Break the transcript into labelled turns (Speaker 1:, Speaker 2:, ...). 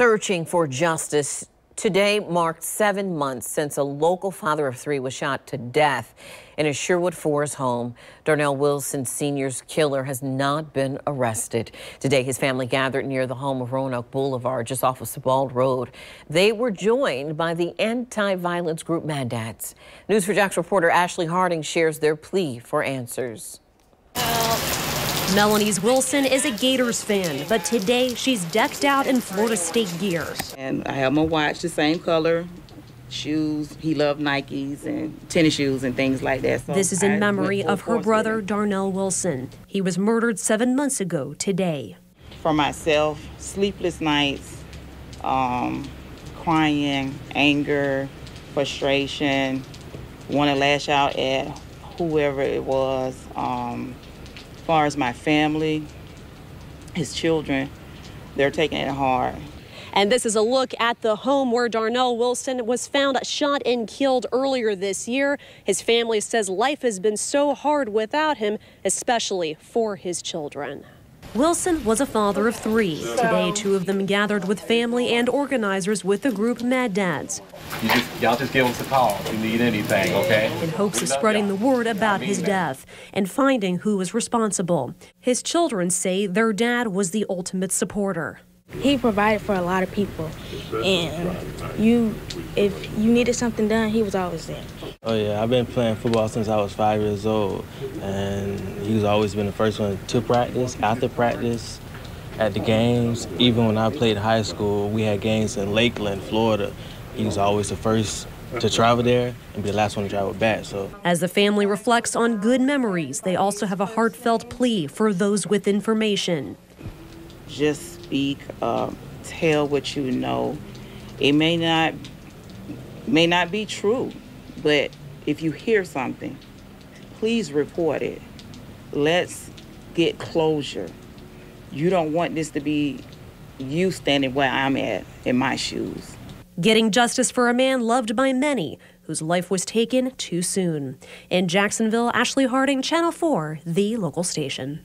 Speaker 1: Searching for justice. Today marked seven months since a local father of three was shot to death in a Sherwood Forest home. Darnell Wilson Sr.'s killer has not been arrested. Today, his family gathered near the home of Roanoke Boulevard, just off of Sibbald Road. They were joined by the anti-violence group Mad Dads. News4JAX reporter Ashley Harding shares their plea for answers.
Speaker 2: Melanie's Wilson is a Gators fan, but today she's decked out in Florida State gear.
Speaker 3: And I have my watch the same color, shoes. He loved Nikes and tennis shoes and things like that.
Speaker 2: So this is in I memory of her brother, Darnell Wilson. He was murdered seven months ago today.
Speaker 3: For myself, sleepless nights, um, crying, anger, frustration, want to lash out at whoever it was. Um, far as my family, his children, they're taking it hard.
Speaker 2: And this is a look at the home where Darnell Wilson was found shot and killed earlier this year. His family says life has been so hard without him, especially for his children. Wilson was a father of three. Today, two of them gathered with family and organizers with the group Mad Dads.
Speaker 4: You just, y'all just give us a call if you need anything, okay?
Speaker 2: In hopes of spreading the word about his death and finding who was responsible. His children say their dad was the ultimate supporter.
Speaker 5: He provided for a lot of people, and you, if you needed something done, he was always there.
Speaker 6: Oh yeah, I've been playing football since I was five years old, and he's always been the first one to practice, after practice, at the games. Even when I played high school, we had games in Lakeland, Florida. He was always the first to travel there and be the last one to travel back. So,
Speaker 2: as the family reflects on good memories, they also have a heartfelt plea for those with information.
Speaker 3: Just speak, uh, tell what you know. It may not may not be true, but if you hear something, please report it. Let's get closure. You don't want this to be you standing where I'm at in my shoes.
Speaker 2: Getting justice for a man loved by many whose life was taken too soon. In Jacksonville, Ashley Harding, Channel 4, the local station.